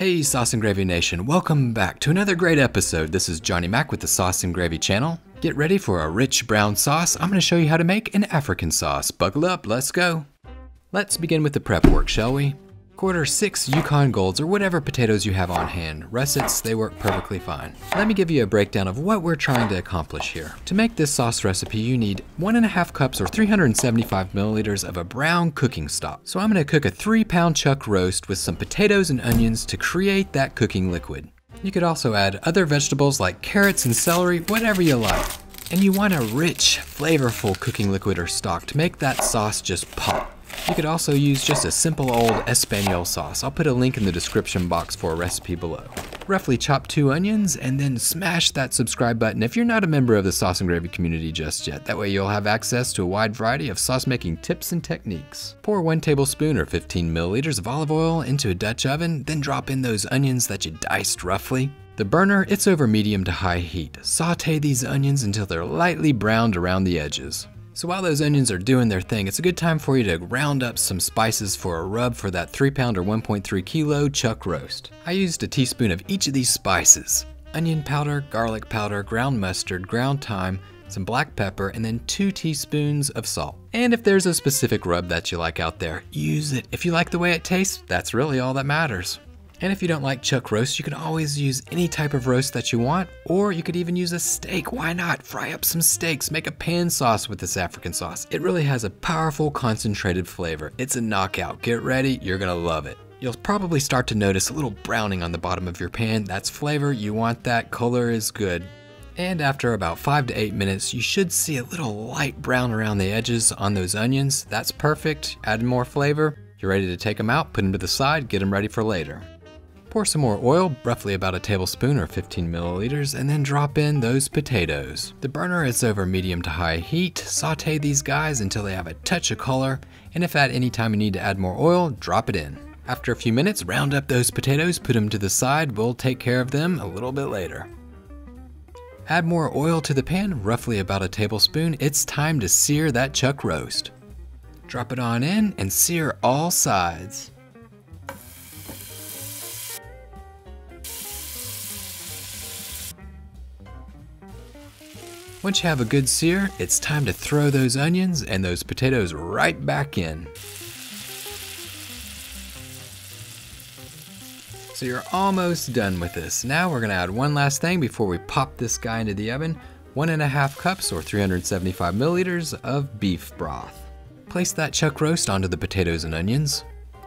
Hey, Sauce and Gravy Nation, welcome back to another great episode. This is Johnny Mac with the Sauce and Gravy channel. Get ready for a rich brown sauce. I'm going to show you how to make an African sauce. Buckle up, let's go. Let's begin with the prep work, shall we? Quarter six Yukon Golds or whatever potatoes you have on hand. Russets, they work perfectly fine. Let me give you a breakdown of what we're trying to accomplish here. To make this sauce recipe, you need one and a half cups or 375 milliliters of a brown cooking stock. So I'm gonna cook a three pound chuck roast with some potatoes and onions to create that cooking liquid. You could also add other vegetables like carrots and celery, whatever you like. And you want a rich, flavorful cooking liquid or stock to make that sauce just pop. You could also use just a simple old Espagnole sauce. I'll put a link in the description box for a recipe below. Roughly chop two onions and then smash that subscribe button if you're not a member of the Sauce and Gravy community just yet. That way you'll have access to a wide variety of sauce making tips and techniques. Pour one tablespoon or 15 milliliters of olive oil into a Dutch oven, then drop in those onions that you diced roughly. The burner, it's over medium to high heat. Saute these onions until they're lightly browned around the edges. So while those onions are doing their thing, it's a good time for you to round up some spices for a rub for that 3 pound or 1.3 kilo chuck roast. I used a teaspoon of each of these spices. Onion powder, garlic powder, ground mustard, ground thyme, some black pepper, and then two teaspoons of salt. And if there's a specific rub that you like out there, use it. If you like the way it tastes, that's really all that matters. And if you don't like chuck roast, you can always use any type of roast that you want, or you could even use a steak. Why not? Fry up some steaks, make a pan sauce with this African sauce. It really has a powerful concentrated flavor. It's a knockout. Get ready, you're gonna love it. You'll probably start to notice a little browning on the bottom of your pan. That's flavor, you want that, color is good. And after about 5 to 8 minutes, you should see a little light brown around the edges on those onions. That's perfect. Add more flavor. You're ready to take them out, put them to the side, get them ready for later. Pour some more oil, roughly about a tablespoon or 15 milliliters, and then drop in those potatoes. The burner is over medium to high heat. Saute these guys until they have a touch of color, and if at any time you need to add more oil, drop it in. After a few minutes, round up those potatoes, put them to the side. We'll take care of them a little bit later. Add more oil to the pan, roughly about a tablespoon. It's time to sear that chuck roast. Drop it on in and sear all sides. Once you have a good sear, it's time to throw those onions and those potatoes right back in. So you're almost done with this. Now we're gonna add one last thing before we pop this guy into the oven. One and a half cups or 375 milliliters of beef broth. Place that chuck roast onto the potatoes and onions.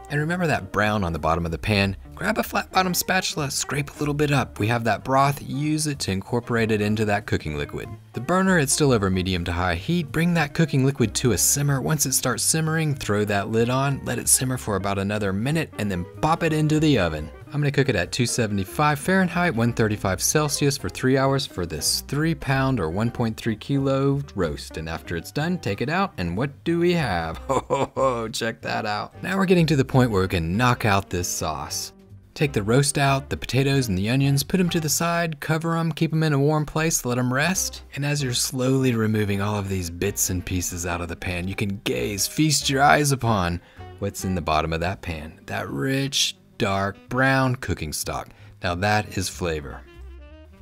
And remember that brown on the bottom of the pan. Grab a flat bottom spatula, scrape a little bit up. We have that broth, use it to incorporate it into that cooking liquid. The burner, it's still over medium to high heat. Bring that cooking liquid to a simmer. Once it starts simmering, throw that lid on, let it simmer for about another minute, and then pop it into the oven. I'm gonna cook it at 275 Fahrenheit, 135 Celsius for three hours for this three pound or 1.3 kilo roast. And after it's done, take it out, and what do we have? Ho ho ho, check that out. Now we're getting to the point where we can knock out this sauce. Take the roast out, the potatoes and the onions, put them to the side, cover them, keep them in a warm place, let them rest. And as you're slowly removing all of these bits and pieces out of the pan, you can gaze, feast your eyes upon what's in the bottom of that pan. That rich, dark brown cooking stock. Now that is flavor.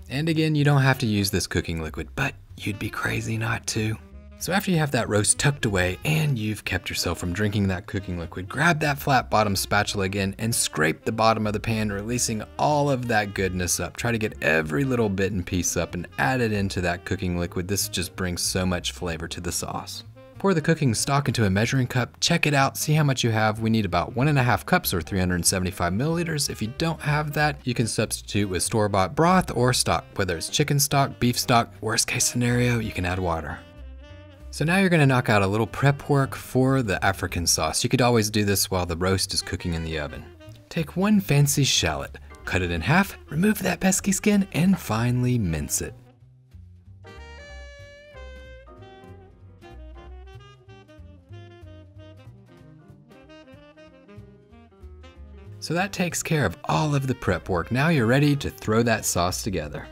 And again, you don't have to use this cooking liquid, but you'd be crazy not to. So after you have that roast tucked away and you've kept yourself from drinking that cooking liquid, grab that flat bottom spatula again and scrape the bottom of the pan, releasing all of that goodness up. Try to get every little bit and piece up and add it into that cooking liquid. This just brings so much flavor to the sauce. Pour the cooking stock into a measuring cup, check it out, see how much you have. We need about one and a half cups or 375 milliliters. If you don't have that, you can substitute with store-bought broth or stock, whether it's chicken stock, beef stock, worst case scenario, you can add water. So now you're gonna knock out a little prep work for the African sauce. You could always do this while the roast is cooking in the oven. Take one fancy shallot, cut it in half, remove that pesky skin, and finely mince it. So that takes care of all of the prep work. Now you're ready to throw that sauce together.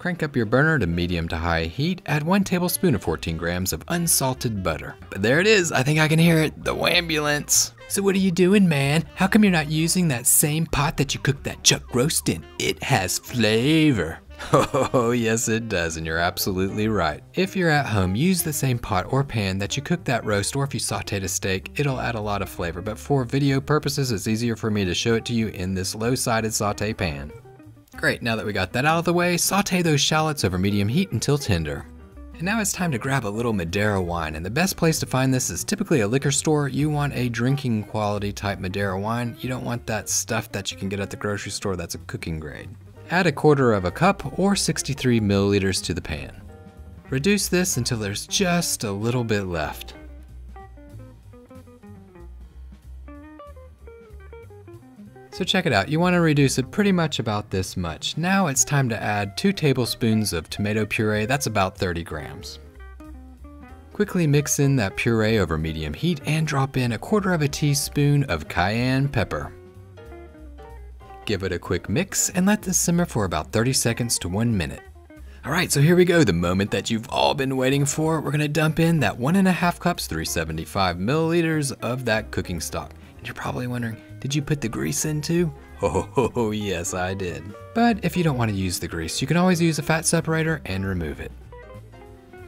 Crank up your burner to medium to high heat. Add one tablespoon of 14 grams of unsalted butter. But there it is, I think I can hear it, the ambulance. So what are you doing, man? How come you're not using that same pot that you cooked that chuck roast in? It has flavor. Oh, yes, it does, and you're absolutely right. If you're at home, use the same pot or pan that you cooked that roast, or if you sauteed a steak, it'll add a lot of flavor. But for video purposes, it's easier for me to show it to you in this low sided saute pan. Great, now that we got that out of the way, saute those shallots over medium heat until tender. And now it's time to grab a little Madeira wine, and the best place to find this is typically a liquor store. You want a drinking quality type Madeira wine. You don't want that stuff that you can get at the grocery store that's a cooking grade. Add a quarter of a cup or 63 milliliters to the pan. Reduce this until there's just a little bit left. So check it out, you want to reduce it pretty much about this much. Now it's time to add 2 tablespoons of tomato puree, that's about 30 grams. Quickly mix in that puree over medium heat and drop in a quarter of a teaspoon of cayenne pepper. Give it a quick mix and let this simmer for about 30 seconds to 1 minute. Alright, so here we go, the moment that you've all been waiting for. We're gonna dump in that 1.5 cups, 375 milliliters of that cooking stock. And you're probably wondering, did you put the grease in too? Oh, yes, I did. But if you don't want to use the grease, you can always use a fat separator and remove it.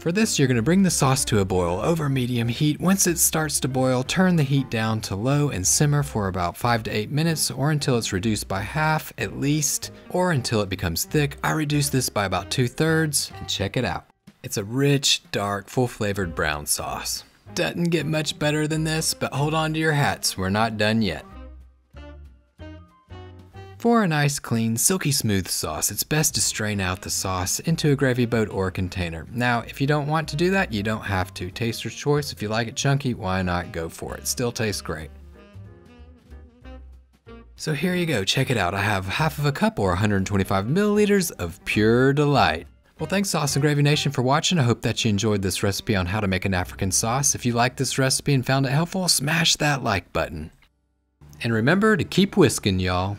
For this, you're going to bring the sauce to a boil over medium heat. Once it starts to boil, turn the heat down to low and simmer for about 5 to 8 minutes or until it's reduced by half at least, or until it becomes thick. I reduce this by about 2 thirds and check it out. It's a rich, dark, full flavored brown sauce. Doesn't get much better than this, but hold on to your hats, we're not done yet. For a nice, clean, silky smooth sauce, it's best to strain out the sauce into a gravy boat or container. Now, if you don't want to do that, you don't have to. Taster's choice, if you like it chunky, why not go for it? Still tastes great. So here you go, check it out. I have half of a cup or 125 milliliters of pure delight. Well, thanks Sauce and Gravy Nation for watching. I hope that you enjoyed this recipe on how to make an African sauce. If you liked this recipe and found it helpful, smash that like button. And remember to keep whisking, y'all.